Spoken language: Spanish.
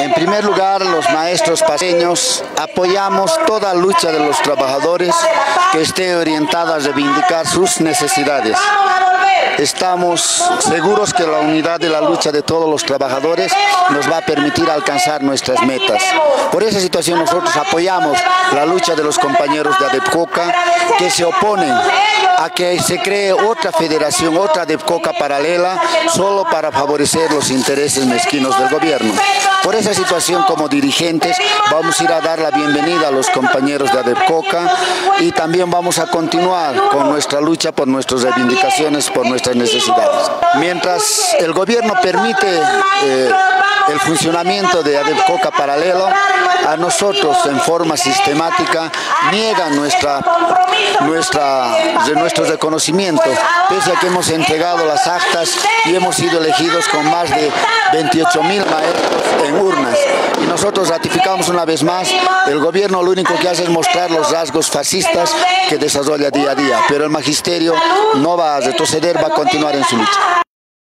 En primer lugar, los maestros paseños apoyamos toda lucha de los trabajadores que esté orientada a reivindicar sus necesidades. Estamos seguros que la unidad de la lucha de todos los trabajadores nos va a permitir alcanzar nuestras metas. Por esa situación nosotros apoyamos la lucha de los compañeros de ADEPCOCA que se oponen a que se cree otra federación, otra ADEPCOCA paralela, solo para favorecer los intereses mezquinos del gobierno. Por esa situación como dirigentes vamos a ir a dar la bienvenida a los compañeros de ADEPCOCA y también vamos a continuar con nuestra lucha por nuestras reivindicaciones, por nuestras necesidades. Mientras el gobierno permite eh, el funcionamiento de ADEPCOCA paralelo, a nosotros en forma sistemática niegan nuestra, nuestra, de nuestro reconocimiento, pese a que hemos entregado las actas y hemos sido elegidos con más de 28 mil maestros en urnas. Y nosotros ratificamos una vez más, el gobierno lo único que hace es mostrar los rasgos fascistas que desarrolla día a día, pero el magisterio no va a retroceder, va a continuar en su lucha.